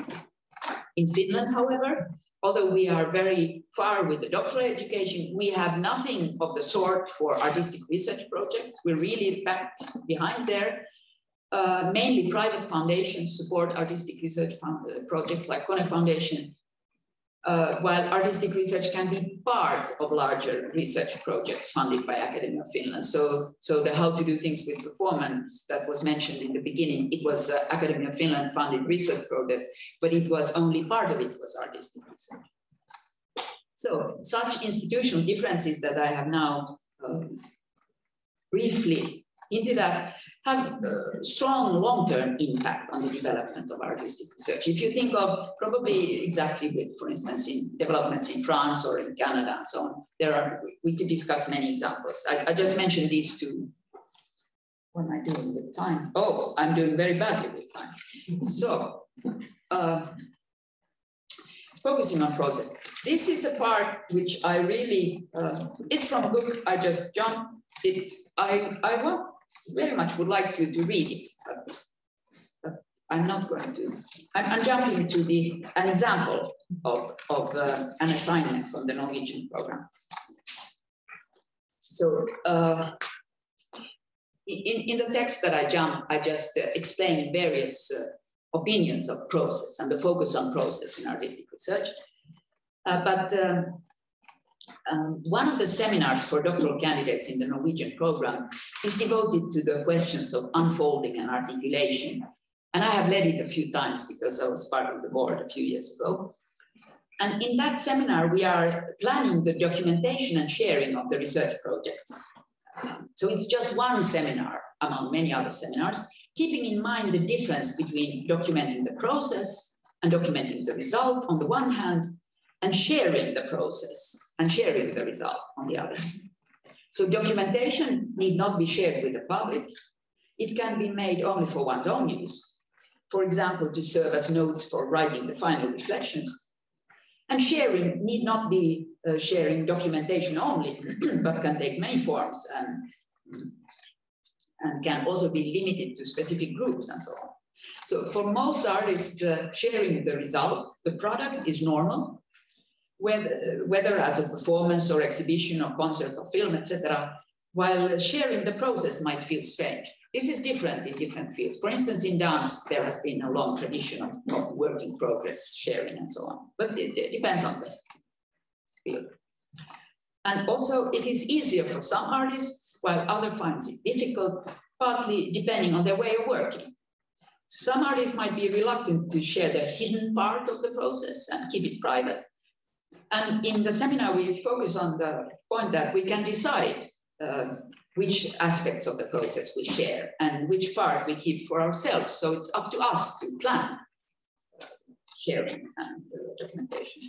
A: In Finland, however, although we are very far with the doctoral education, we have nothing of the sort for artistic research projects. We're really back behind there. Uh, mainly private foundations support artistic research uh, projects like Kone Foundation, uh, while artistic research can be part of larger research projects funded by Academy of Finland. So, so the how to do things with performance that was mentioned in the beginning, it was uh, Academy of Finland funded research project, but it was only part of it was artistic research. So such institutional differences that I have now um, briefly at have a strong long-term impact on the development of artistic research. If you think of probably exactly with, for instance, in developments in France or in Canada and so on, there are, we could discuss many examples. I, I just mentioned these two. What am I doing with time? Oh, I'm doing very badly with time. So, uh, focusing on process. This is a part which I really, uh, it's from a book I just jumped. It, I, I want very much would like you to read it, but, but I'm not going to. I'm, I'm, jumping to the an example of, of uh, an assignment from the Norwegian program. So uh, in, in the text that I jump, I just uh, explain various uh, opinions of process and the focus on process in artistic research. Uh, but um, um, one of the seminars for doctoral candidates in the Norwegian program is devoted to the questions of unfolding and articulation. And I have led it a few times because I was part of the board a few years ago. And in that seminar, we are planning the documentation and sharing of the research projects. So it's just one seminar among many other seminars, keeping in mind the difference between documenting the process and documenting the result on the one hand, and sharing the process and sharing the result on the other. So documentation need not be shared with the public. It can be made only for one's own use. for example, to serve as notes for writing the final reflections. And sharing need not be uh, sharing documentation only, but can take many forms and, and can also be limited to specific groups and so on. So for most artists, uh, sharing the result, the product is normal, whether, whether as a performance or exhibition or concert or film, etc., while sharing the process might feel strange. This is different in different fields. For instance, in dance, there has been a long tradition of, of work in progress sharing and so on, but it, it depends on the field. And also, it is easier for some artists, while others find it difficult, partly depending on their way of working. Some artists might be reluctant to share the hidden part of the process and keep it private. And in the seminar, we focus on the point that we can decide uh, which aspects of the process we share and which part we keep for ourselves. So it's up to us to plan sharing and uh, documentation.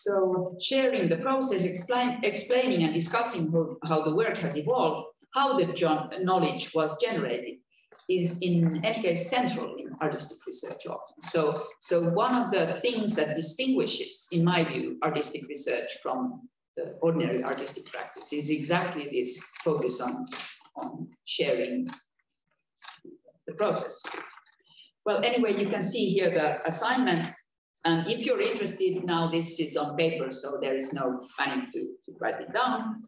A: So sharing the process, explain, explaining and discussing how, the work has evolved, how the knowledge was generated, is in any case central artistic research often. So, so one of the things that distinguishes, in my view, artistic research from the ordinary artistic practice is exactly this focus on, on sharing the process. Well, anyway, you can see here the assignment. And if you're interested now, this is on paper, so there is no panic to, to write it down.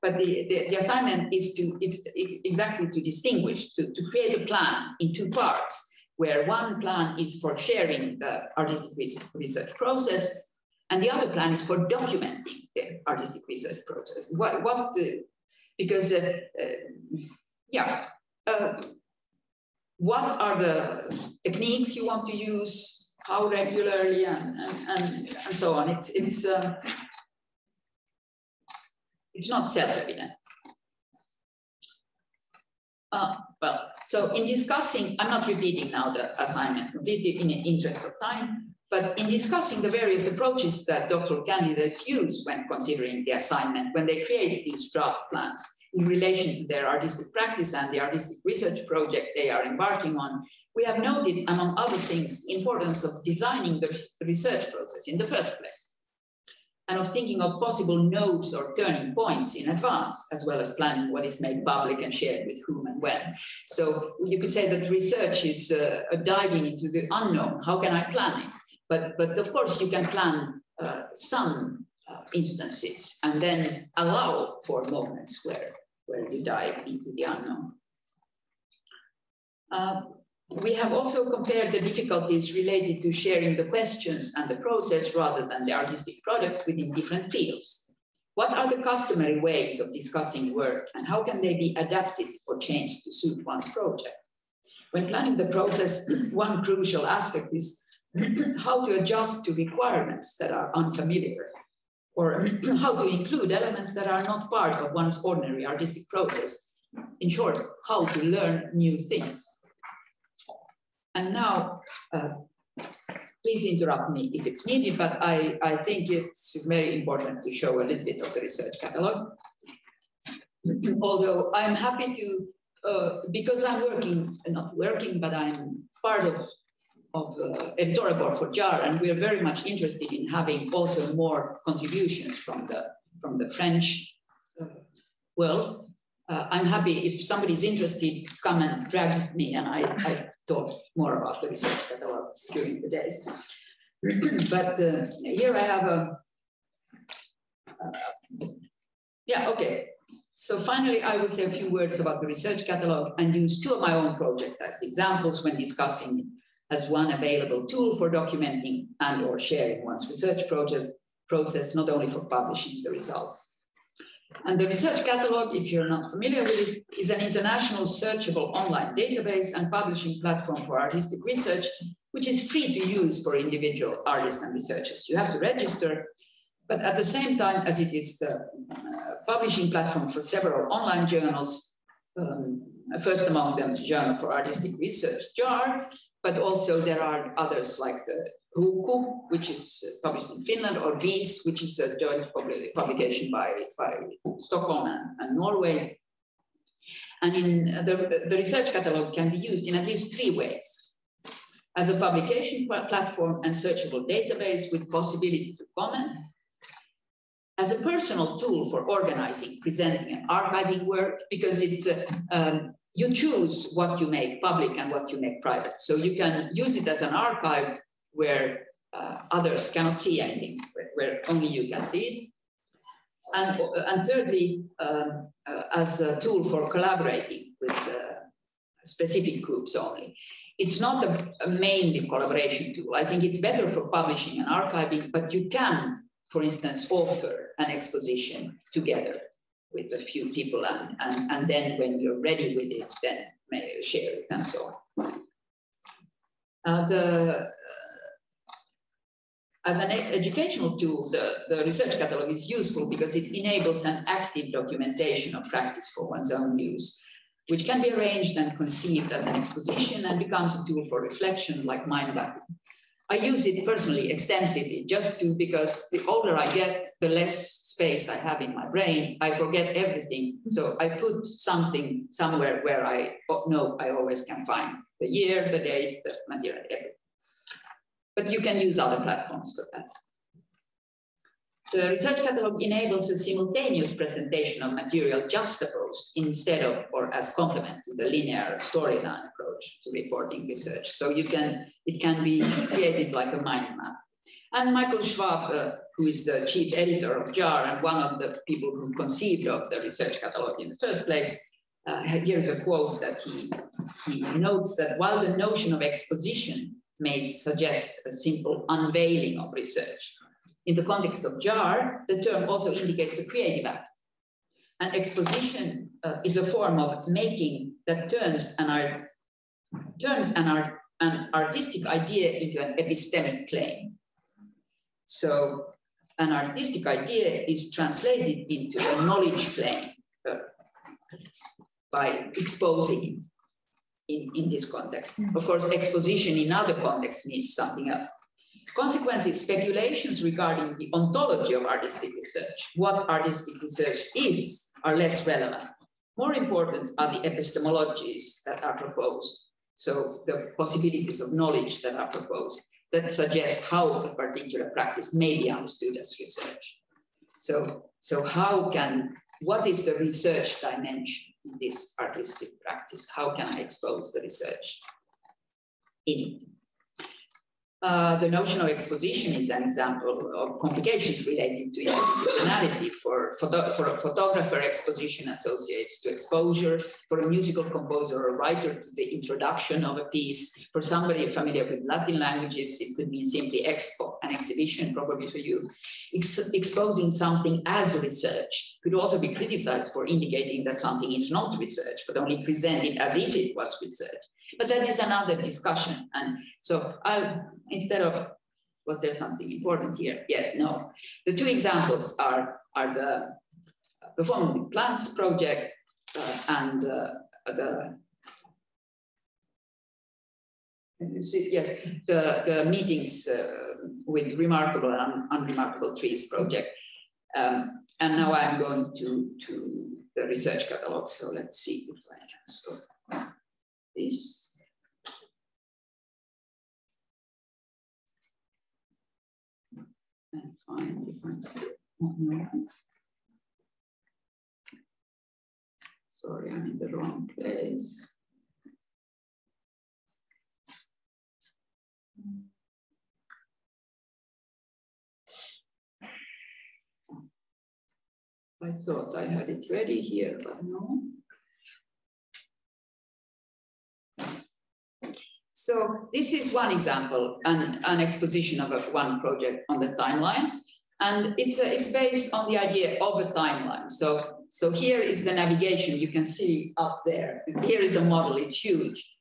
A: But the, the, the, assignment is to it's exactly to distinguish, to, to create a plan in two parts, where one plan is for sharing the artistic research process, and the other plan is for documenting the artistic research process. What, what uh, because, uh, uh, yeah, uh, what are the techniques you want to use, how regularly, and, and, and, so on. It's, it's, uh, it's not self-evident. Uh, well, so in discussing, I'm not repeating now the assignment in the interest of time, but in discussing the various approaches that doctoral candidates use when considering the assignment, when they create these draft plans in relation to their artistic practice and the artistic research project they are embarking on, we have noted, among other things, the importance of designing the research process in the first place and of thinking of possible nodes or turning points in advance, as well as planning what is made public and shared with whom and when. So you could say that research is uh, diving into the unknown. How can I plan it? But, but of course, you can plan uh, some uh, instances and then allow for moments where, where you dive into the unknown. We have also compared the difficulties related to sharing the questions and the process rather than the artistic product within different fields. What are the customary ways of discussing work and how can they be adapted or changed to suit one's project? When planning the process, one crucial aspect is how to adjust to requirements that are unfamiliar or how to include elements that are not part of one's ordinary artistic process. In short, how to learn new things. And now, uh, please interrupt me if it's needed, but I, I think it's very important to show a little bit of the research catalog. Although I'm happy to, uh, because I'm working, not working, but I'm part of, of uh, editorial board for JAR, and we are very much interested in having also more contributions from the, from the French uh, world. Uh, I'm happy if somebody's interested, come and drag me and I, I talk more about the research catalog during the days. but uh, here I have a, uh, yeah, okay. So finally, I will say a few words about the research catalog and use two of my own projects as examples when discussing as one available tool for documenting and or sharing one's research process, process not only for publishing the results. And the research catalog, if you're not familiar with it, is an international searchable online database and publishing platform for artistic research, which is free to use for individual artists and researchers. You have to register, but at the same time as it is the uh, publishing platform for several online journals, um, first among them the Journal for Artistic Research, JAR, but also there are others like the Ruukku, which is published in Finland, or VIS, which is a joint publication by, by Stockholm and, and Norway. And in the, the research catalog can be used in at least three ways. as a publication platform and searchable database with possibility to comment, as a personal tool for organizing, presenting, and archiving work, because it's um, you choose what you make public and what you make private. So you can use it as an archive where uh, others cannot see anything, where, where, only you can see it. And, and thirdly, um, uh, as a tool for collaborating with uh, specific groups only. It's not a, a mainly collaboration tool. I think it's better for publishing and archiving, but you can, for instance, author an exposition together with a few people and, and, and then when you're ready with it, then share it and so on. Uh, the, as an educational tool, the, the research catalog is useful because it enables an active documentation of practice for one's own use, which can be arranged and conceived as an exposition and becomes a tool for reflection like mind mapping. I use it personally extensively just to because the older I get, the less space I have in my brain. I forget everything. So I put something somewhere where I know I always can find the year, the date, the material, everything but you can use other platforms for that. The research catalog enables a simultaneous presentation of material juxtaposed instead of or as complement to the linear storyline approach to reporting research. So you can, it can be created like a mind map. And Michael Schwab, uh, who is the chief editor of JAR and one of the people who conceived of the research catalog in the first place, uh, here's a quote that he, he notes that while the notion of exposition may suggest a simple unveiling of research. In the context of JAR, the term also indicates a creative act. An exposition uh, is a form of making that turns an, art, turns an, art, an artistic idea into an epistemic claim. So an artistic idea is translated into a knowledge claim uh, by exposing in, in this context. Mm. Of course, exposition in other contexts means something else. Consequently, speculations regarding the ontology of artistic research, what artistic research is, are less relevant. More important are the epistemologies that are proposed. So the possibilities of knowledge that are proposed that suggest how a particular practice may be understood as research. So, so how can, what is the research dimension? In this artistic practice? How can I expose the research in it? Uh, the notion of exposition is an example of complications related to interdisciplinarity. For, for a photographer, exposition associates to exposure. For a musical composer or writer, to the introduction of a piece. For somebody familiar with Latin languages, it could mean simply expo, an exhibition, probably for you. Ex exposing something as research could also be criticized for indicating that something is not research, but only presented as if it was research. But that is another discussion. And so I'll, instead of, was there something important here? Yes, no. The two examples are, are the Performing with Plants project uh, and uh, the yes, the, the meetings uh, with remarkable and unremarkable trees project. Um, and now I'm going to, to the research catalog. So let's see if I can stop this. And find if I'm Sorry, I'm in the wrong place. I thought I had it ready here, but no. So this is one example, an, an exposition of a, one project on the timeline. And it's, a, it's based on the idea of a timeline. So, so here is the navigation you can see up there. Here is the model, it's huge.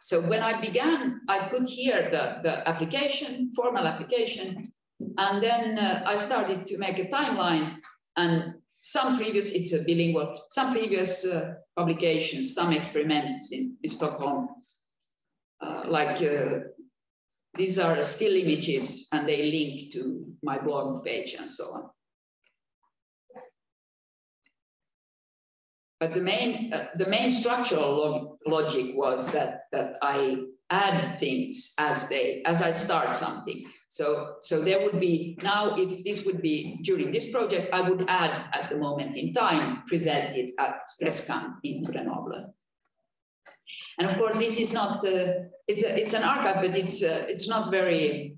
A: So when I began, I put here the, the application, formal application, and then uh, I started to make a timeline and some previous, it's a bilingual, some previous uh, publications, some experiments in, in Stockholm uh, like uh, these are still images and they link to my blog page and so on. But the main, uh, the main structural log logic was that, that I add things as they as I start something. So, so there would be now, if this would be during this project, I would add at the moment in time presented at ResCan in Grenoble. And of course, this is not, uh, it's, a, it's an archive, but it's, uh, it's not very,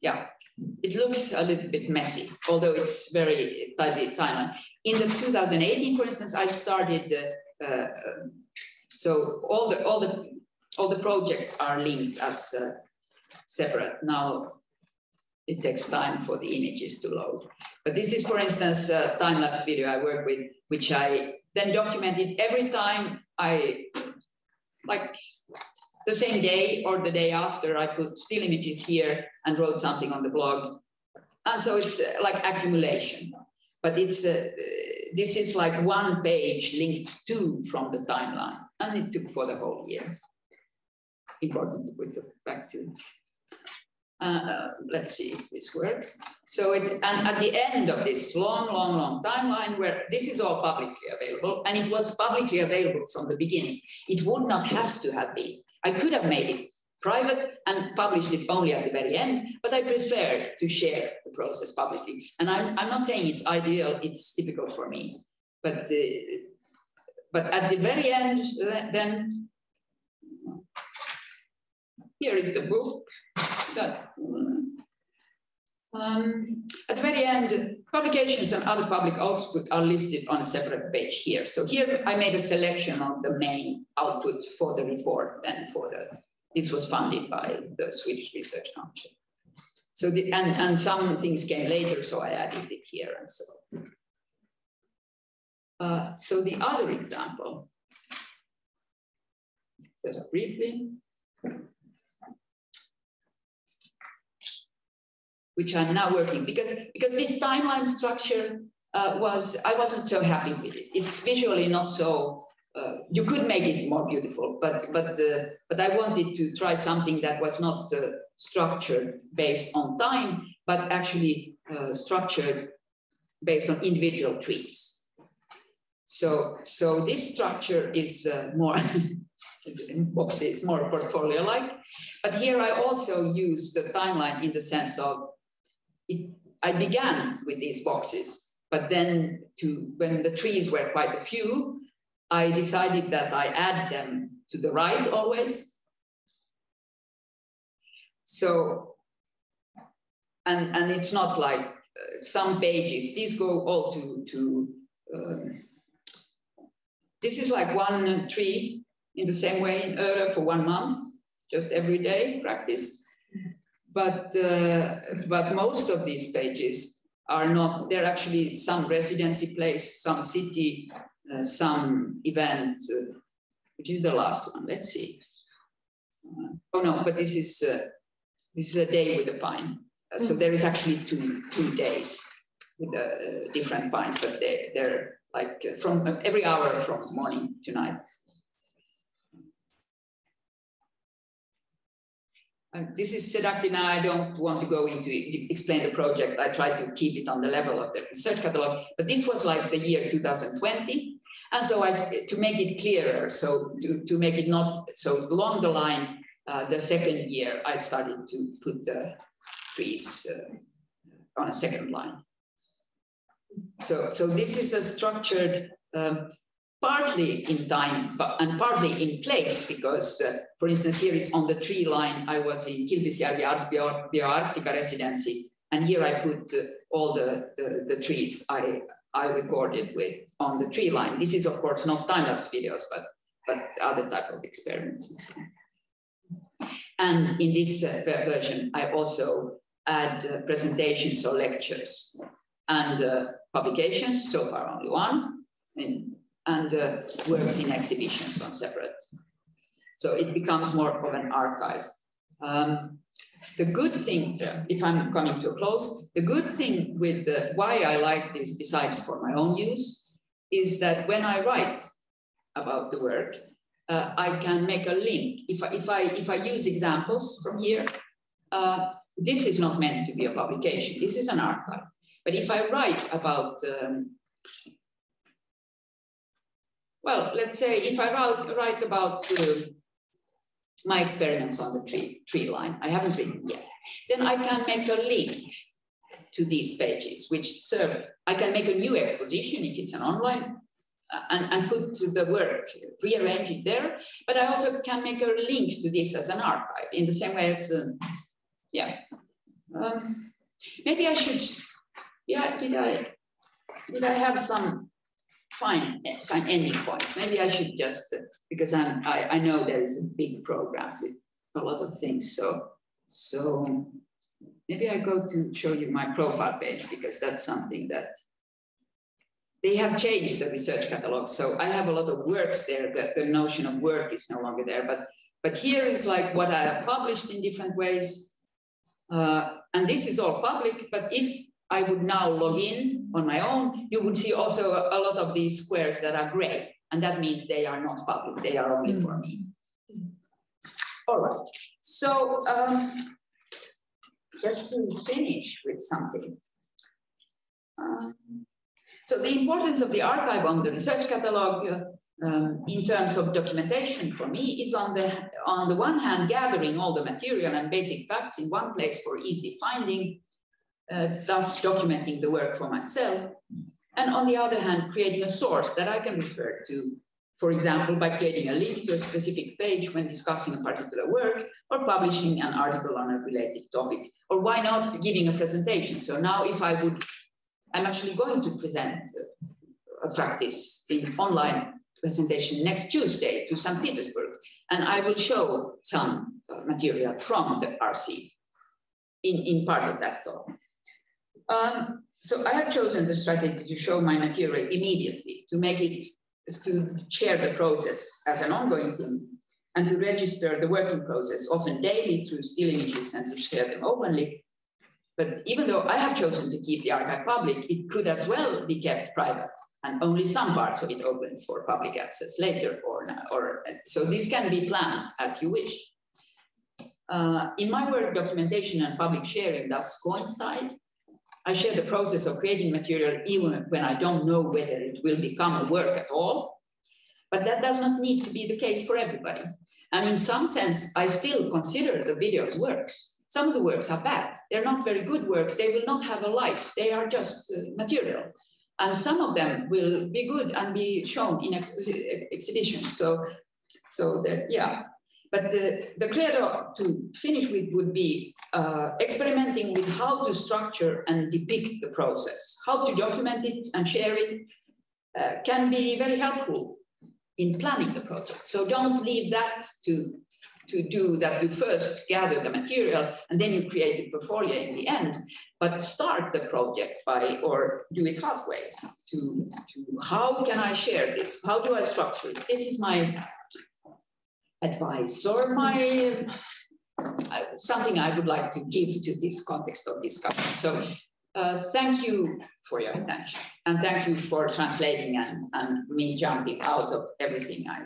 A: yeah, it looks a little bit messy, although it's very tightly timeline. In the 2018, for instance, I started, uh, uh, so all the, all the, all the projects are linked as uh, separate. Now it takes time for the images to load. But this is, for instance, a time-lapse video I work with, which I then documented every time I, like the same day or the day after, I put still images here and wrote something on the blog. And so it's uh, like accumulation. But it's uh, this is like one page linked to from the timeline. And it took for the whole year. Important to put back to uh, let's see if this works. So it, and at the end of this long, long, long timeline where this is all publicly available and it was publicly available from the beginning, it would not have to have been. I could have made it private and published it only at the very end, but I prefer to share the process publicly. And I'm, I'm not saying it's ideal, it's typical for me, but, uh, but at the very end, then here is the book um, at the very end, publications and other public output are listed on a separate page here. So here I made a selection of the main output for the report and for the, this was funded by the Swedish Research Council. So the, and, and some things came later, so I added it here and so uh, so the other example, just briefly, which I'm now working because because this timeline structure uh, was I wasn't so happy with it. It's visually not so. Uh, you could make it more beautiful, but but the, but I wanted to try something that was not uh, structured based on time, but actually uh, structured based on individual trees. So so this structure is uh, more boxes, more portfolio-like. But here I also use the timeline in the sense of it, I began with these boxes, but then to when the trees were quite a few, I decided that I add them to the right always. So, and, and it's not like uh, some pages, these go all to, to um, this is like one tree in the same way in Öre for one month, just every day practice. But, uh, but most of these pages are not, they're actually some residency place, some city, uh, some event, uh, which is the last one. Let's see. Uh, oh no, but this is, uh, this is a day with a pine. Uh, so there is actually two, two days with the different pines, but they, they're like from every hour from morning to night. This is now. I don't want to go into explain the project. I try to keep it on the level of the research catalog, but this was like the year 2020. And so I, to make it clearer, so to, to make it not so along the line, uh, the second year, I started to put the trees uh, on a second line. So, so this is a structured um, partly in time but, and partly in place because, uh, for instance, here is on the tree line, I was in Kilpisjärvi Ars Bio, Bioarctica residency, and here I put uh, all the, the, the, trees I, I recorded with on the tree line. This is, of course, not time-lapse videos, but, but other type of experiments and. And in this uh, version, I also add uh, presentations or lectures and uh, publications, so far only one, in and uh, works in exhibitions on separate. So it becomes more of an archive. Um, the good thing, if I'm coming to a close, the good thing with the, why I like this, besides for my own use, is that when I write about the work, uh, I can make a link. If I, if I, if I use examples from here, uh, this is not meant to be a publication. This is an archive. But if I write about um, well, let's say if I write, write about uh, my experiments on the tree, tree line. I haven't written yet. Then I can make a link to these pages, which serve, I can make a new exposition if it's an online uh, and, and put the work, rearrange it there. But I also can make a link to this as an archive in the same way as, um, yeah. Um, maybe I should, yeah, did I, did I have some fine, fine ending points? Maybe I should just, because I'm, I, I know there is a big program with a lot of things. So, so maybe I go to show you my profile page because that's something that they have changed the research catalog. So I have a lot of works there, but the notion of work is no longer there. But, but here is like what I have published in different ways. Uh, and this is all public, but if I would now log in on my own, you would see also a, a lot of these squares that are gray. And that means they are not public, they are only for me. All right, so um, just to finish with something. Um, so the importance of the archive on the research catalog uh, um, in terms of documentation for me is on the, on the one hand, gathering all the material and basic facts in one place for easy finding, uh, thus documenting the work for myself. And on the other hand, creating a source that I can refer to for example, by creating a link to a specific page when discussing a particular work or publishing an article on a related topic. Or why not giving a presentation? So now if I would, I'm actually going to present a practice in online presentation next Tuesday to St. Petersburg. And I will show some material from the RC in, in part of that talk. Um, so I have chosen the strategy to show my material immediately to make it to share the process as an ongoing thing and to register the working process, often daily through still images and to share them openly. But even though I have chosen to keep the archive public, it could as well be kept private and only some parts of it open for public access later or, or so this can be planned as you wish. Uh, in my work, documentation and public sharing thus coincide I share the process of creating material even when I don't know whether it will become a work at all. But that does not need to be the case for everybody. And in some sense, I still consider the videos works. Some of the works are bad. They're not very good works. They will not have a life. They are just uh, material. And some of them will be good and be shown in exhibitions. So, so that, yeah, but the, the credo to finish with would be uh, experimenting with how to structure and depict the process, how to document it and share it uh, can be very helpful in planning the project. So don't leave that to, to do that you first gather the material and then you create the portfolio in the end, but start the project by, or do it halfway to, to how can I share this? How do I structure it? This is my advice or my uh, something I would like to give to this context of discussion. So uh, thank you for your attention and thank you for translating and, and me jumping out of everything I